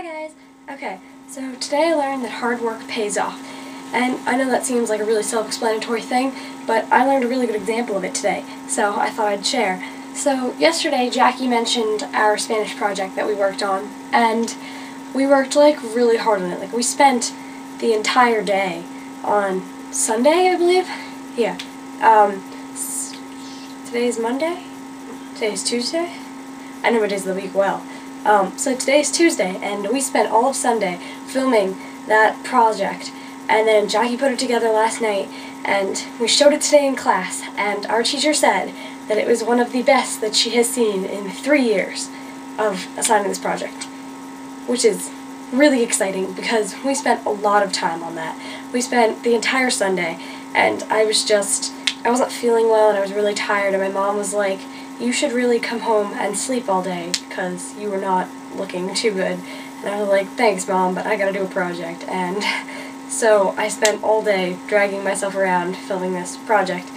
Hi guys! Okay, so today I learned that hard work pays off. And I know that seems like a really self-explanatory thing, but I learned a really good example of it today, so I thought I'd share. So yesterday Jackie mentioned our Spanish project that we worked on, and we worked like really hard on it. Like we spent the entire day on Sunday, I believe? Yeah. Um, today's Monday? Today's Tuesday? I know it is the week well. Um, so today's Tuesday, and we spent all of Sunday filming that project. And then Jackie put it together last night, and we showed it today in class, and our teacher said that it was one of the best that she has seen in three years of assigning this project. Which is really exciting because we spent a lot of time on that. We spent the entire Sunday, and I was just, I wasn't feeling well, and I was really tired, and my mom was like, you should really come home and sleep all day because you were not looking too good. And I was like, thanks mom, but I gotta do a project. And so I spent all day dragging myself around filming this project.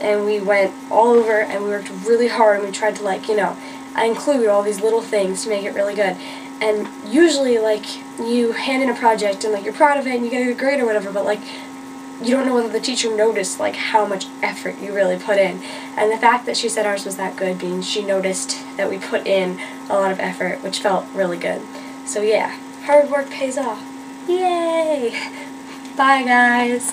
And we went all over and we worked really hard and we tried to like, you know, I include all these little things to make it really good. And usually like you hand in a project and like you're proud of it and you get a good grade or whatever, but like you don't know whether the teacher noticed like how much effort you really put in. And the fact that she said ours was that good means she noticed that we put in a lot of effort, which felt really good. So yeah, hard work pays off. Yay! Bye guys!